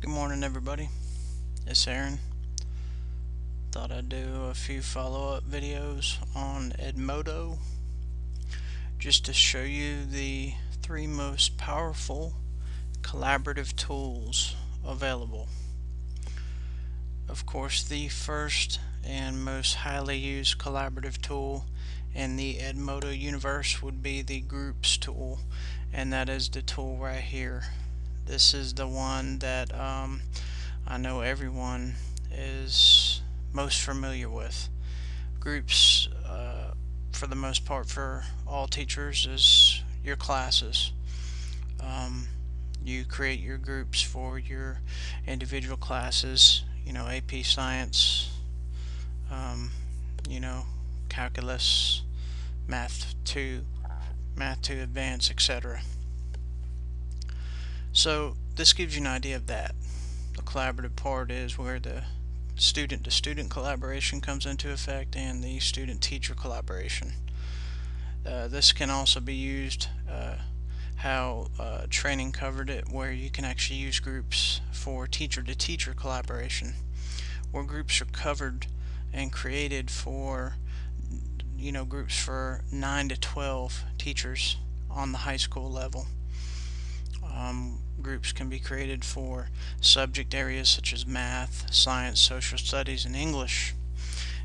Good morning, everybody. It's Aaron. Thought I'd do a few follow up videos on Edmodo just to show you the three most powerful collaborative tools available. Of course, the first and most highly used collaborative tool in the Edmodo universe would be the Groups tool, and that is the tool right here. This is the one that um, I know everyone is most familiar with. Groups, uh, for the most part, for all teachers, is your classes. Um, you create your groups for your individual classes, you know, AP Science, um, you know, Calculus, Math 2, Math 2 Advanced, etc. So this gives you an idea of that. The collaborative part is where the student-to-student -student collaboration comes into effect and the student-teacher collaboration. Uh, this can also be used uh, how uh, training covered it where you can actually use groups for teacher-to-teacher -teacher collaboration where groups are covered and created for you know groups for 9 to 12 teachers on the high school level um, groups can be created for subject areas such as math, science, social studies, and English.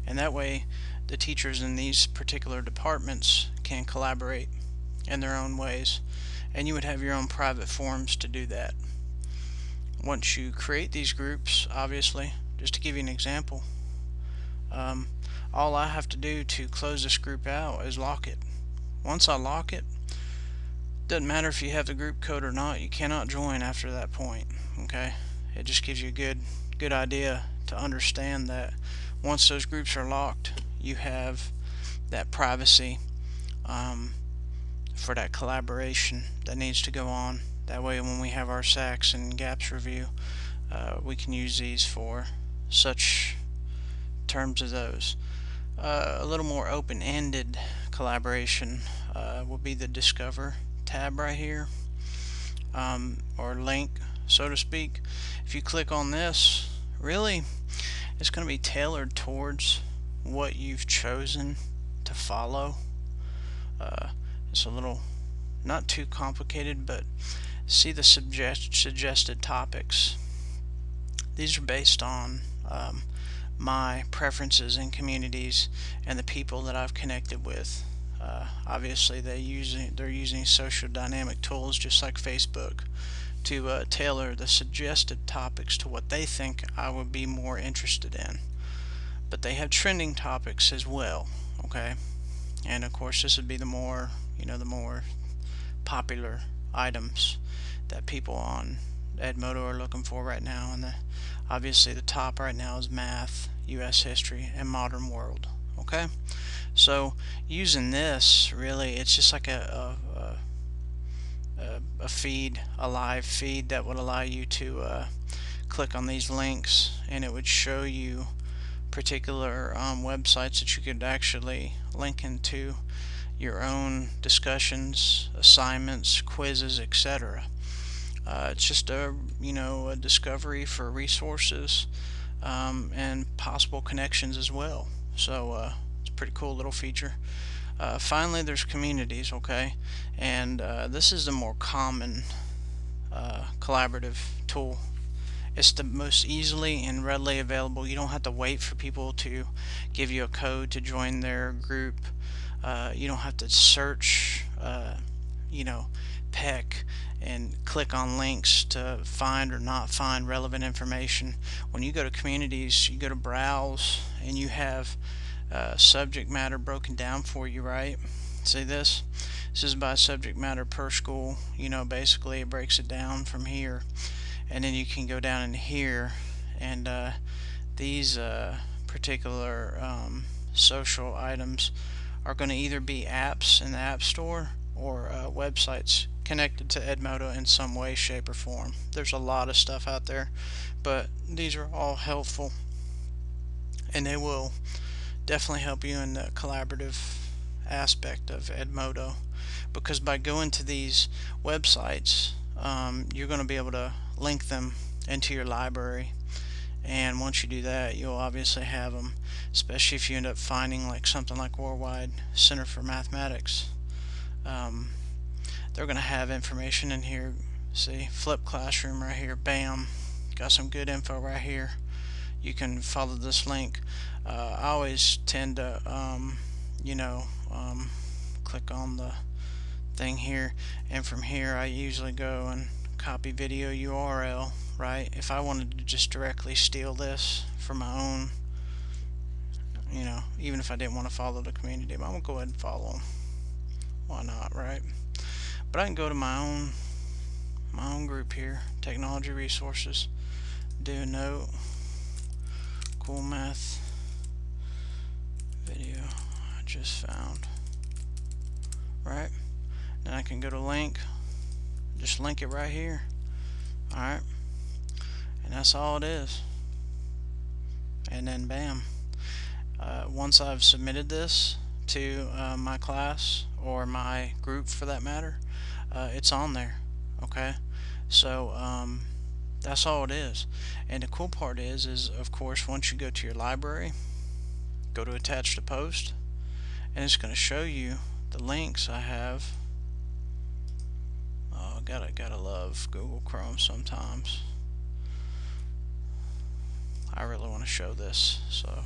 And that way, the teachers in these particular departments can collaborate in their own ways. And you would have your own private forums to do that. Once you create these groups, obviously, just to give you an example, um, all I have to do to close this group out is lock it. Once I lock it, doesn't matter if you have the group code or not, you cannot join after that point. Okay, it just gives you a good good idea to understand that once those groups are locked, you have that privacy um, for that collaboration that needs to go on. That way, when we have our SACS and GAPPS review, uh, we can use these for such terms as those. Uh, a little more open-ended collaboration uh, will be the Discover tab right here um, or link so to speak. If you click on this really it's going to be tailored towards what you've chosen to follow. Uh, it's a little not too complicated but see the suggest suggested topics. These are based on um, my preferences and communities and the people that I've connected with uh, obviously, they using they're using social dynamic tools just like Facebook to uh, tailor the suggested topics to what they think I would be more interested in. But they have trending topics as well. Okay, and of course this would be the more you know the more popular items that people on Edmodo are looking for right now. And the, obviously the top right now is math, U.S. history, and modern world. Okay. So using this, really, it's just like a, a, a, a feed, a live feed that would allow you to uh, click on these links and it would show you particular um, websites that you could actually link into your own discussions, assignments, quizzes, etc. Uh, it's just a you know a discovery for resources um, and possible connections as well. So uh, it's a pretty cool little feature. Uh, finally, there's communities, okay? And uh, this is the more common uh, collaborative tool. It's the most easily and readily available. You don't have to wait for people to give you a code to join their group. Uh, you don't have to search, uh, you know, PEC and click on links to find or not find relevant information. When you go to communities, you go to browse and you have uh, subject matter broken down for you, right? See this? This is by subject matter per school. You know, basically it breaks it down from here. And then you can go down in here and uh, these uh, particular um, social items are going to either be apps in the App Store or uh, websites connected to Edmodo in some way, shape, or form. There's a lot of stuff out there, but these are all helpful and they will definitely help you in the collaborative aspect of Edmodo because by going to these websites um, you're going to be able to link them into your library and once you do that you'll obviously have them especially if you end up finding like something like Worldwide Center for Mathematics um, they're going to have information in here. See flip classroom right here bam. Got some good info right here. You can follow this link. Uh, I always tend to um, you know um, click on the thing here. And from here I usually go and copy video URL right? If I wanted to just directly steal this for my own you know even if I didn't want to follow the community I'm gonna go ahead and follow them why not right? But I can go to my own my own group here technology resources do a note cool math video I just found right? Then I can go to link just link it right here alright? And that's all it is. And then bam uh, once I've submitted this to uh, my class or my group for that matter uh, it's on there okay? So um, that's all it is. And the cool part is is of course once you go to your library go to attach to post and it's going to show you the links I have. Oh gotta gotta love Google Chrome sometimes. I really want to show this so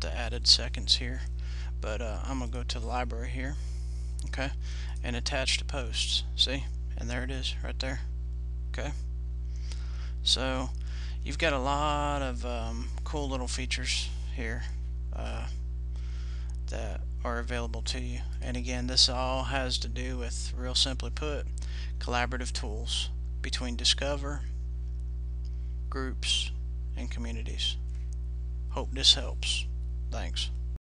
the added seconds here but uh, I'm gonna go to the library here okay and attach to posts see? And there it is right there okay? So you've got a lot of um, cool little features here uh, that are available to you. And again this all has to do with real simply put collaborative tools between Discover groups and communities. Hope this helps. Thanks.